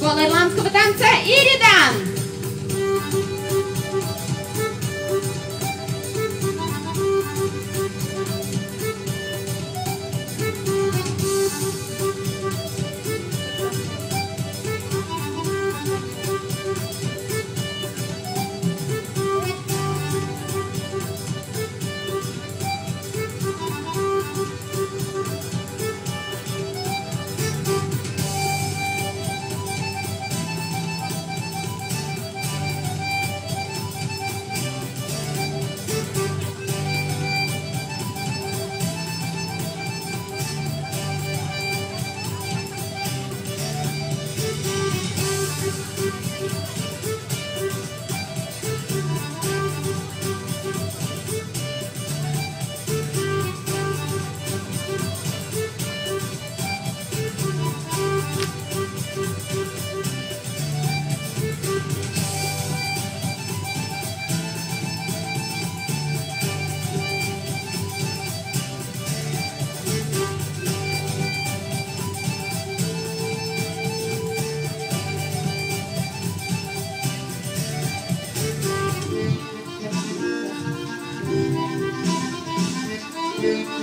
Школа ирландского танца Иридан.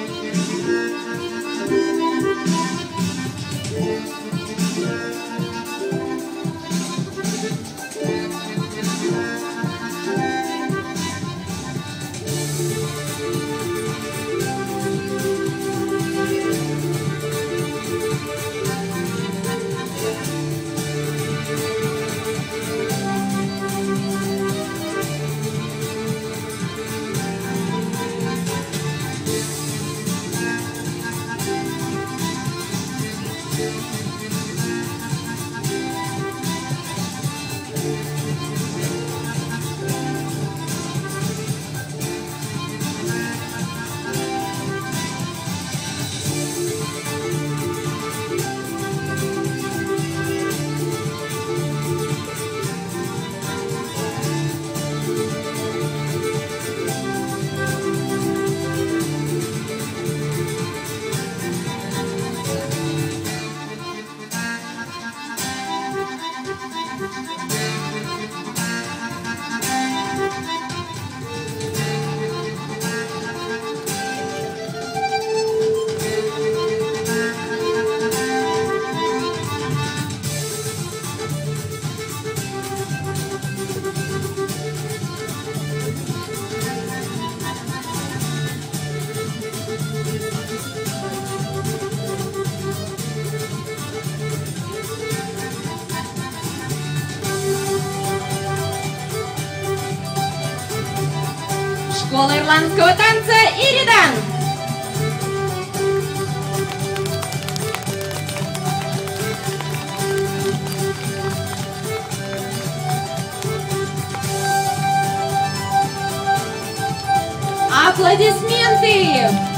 Школа ирландского танца Иридан. Аплодисменты!